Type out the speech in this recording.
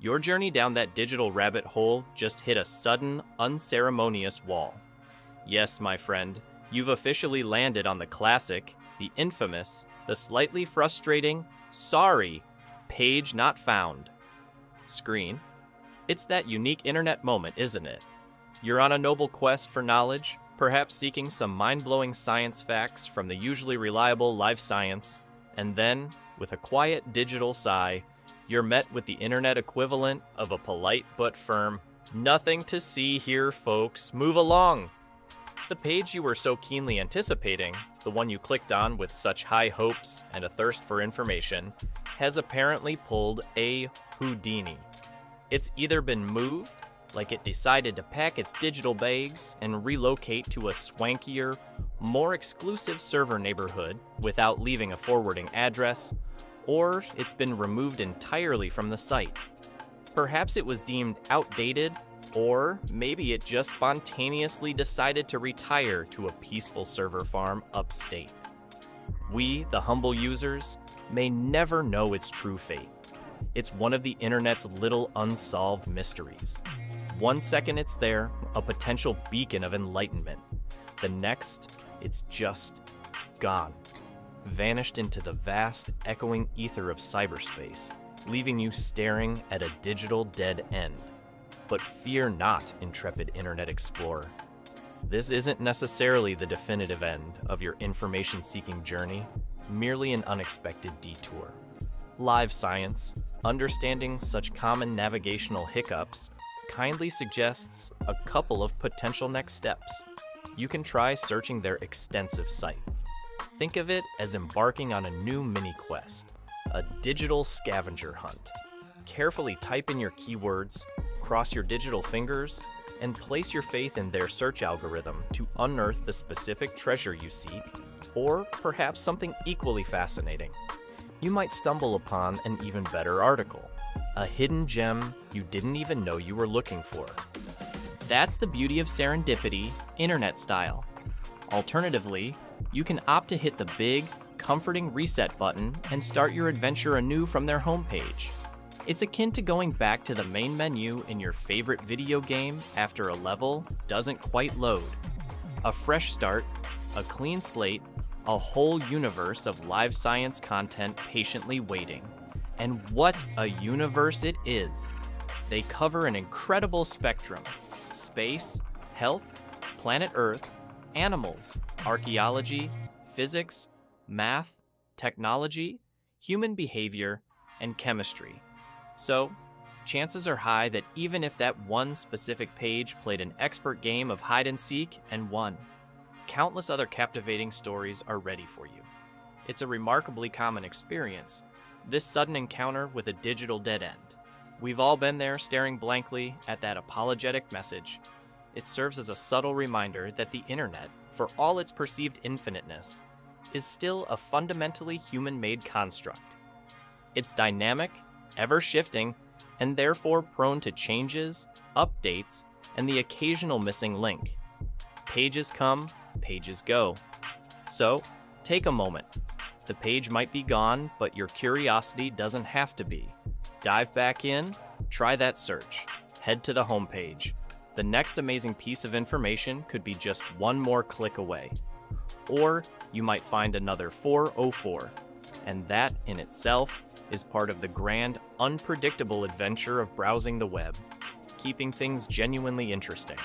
Your journey down that digital rabbit hole just hit a sudden, unceremonious wall. Yes, my friend, you've officially landed on the classic, the infamous, the slightly frustrating, sorry, page not found screen. It's that unique internet moment, isn't it? You're on a noble quest for knowledge, perhaps seeking some mind blowing science facts from the usually reliable Live Science, and then, with a quiet digital sigh, you're met with the internet equivalent of a polite but firm, Nothing to see here, folks, move along. The page you were so keenly anticipating, the one you clicked on with such high hopes and a thirst for information, has apparently pulled a Houdini. It's either been moved, like it decided to pack its digital bags and relocate to a swankier, more exclusive server neighborhood without leaving a forwarding address, or it's been removed entirely from the site. Perhaps it was deemed outdated, or maybe it just spontaneously decided to retire to a peaceful server farm upstate. We, the humble users, may never know its true fate. It's one of the internet's little unsolved mysteries. One second it's there, a potential beacon of enlightenment. The next, it's just gone. Vanished into the vast, echoing ether of cyberspace, leaving you staring at a digital dead end. But fear not, intrepid Internet Explorer. This isn't necessarily the definitive end of your information seeking journey, merely an unexpected detour. Live Science, understanding such common navigational hiccups, kindly suggests a couple of potential next steps. You can try searching their extensive site. Think of it as embarking on a new mini quest, a digital scavenger hunt. Carefully type in your keywords, cross your digital fingers, and place your faith in their search algorithm to unearth the specific treasure you seek, or perhaps something equally fascinating. You might stumble upon an even better article, a hidden gem you didn't even know you were looking for. That's the beauty of serendipity, internet style. Alternatively, you can opt to hit the big, comforting reset button and start your adventure anew from their homepage. It's akin to going back to the main menu in your favorite video game after a level doesn't quite load. A fresh start, a clean slate, a whole universe of live science content patiently waiting. And what a universe it is! They cover an incredible spectrum space, health, planet Earth, animals, archaeology, physics, math, technology, human behavior, and chemistry. So, chances are high that even if that one specific page played an expert game of hide and seek and won, countless other captivating stories are ready for you. It's a remarkably common experience, this sudden encounter with a digital dead end. We've all been there staring blankly at that apologetic message. It serves as a subtle reminder that the internet, for all its perceived infiniteness, is still a fundamentally human made construct. It's dynamic, ever shifting, and therefore prone to changes, updates, and the occasional missing link. Pages come, pages go. So, take a moment. The page might be gone, but your curiosity doesn't have to be. Dive back in, try that search, head to the homepage. The next amazing piece of information could be just one more click away. Or you might find another 404, and that in itself is part of the grand, unpredictable adventure of browsing the web, keeping things genuinely interesting.